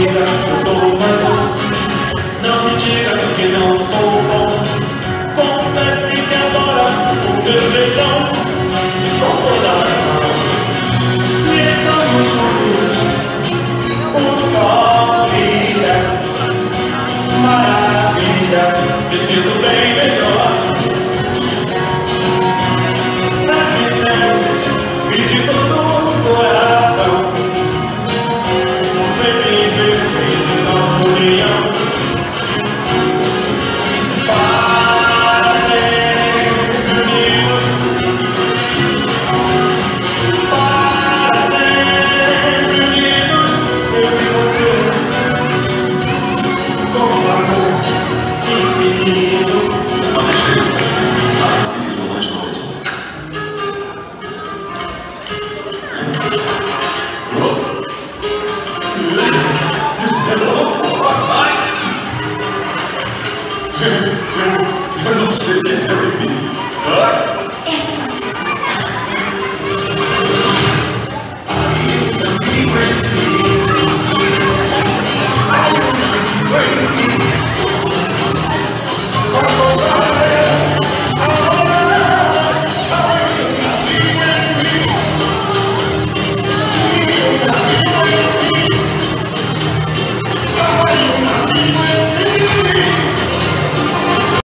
diga que eu sou mais um. Não me diga que não sou bom. Confesse que adora o meu jeitão.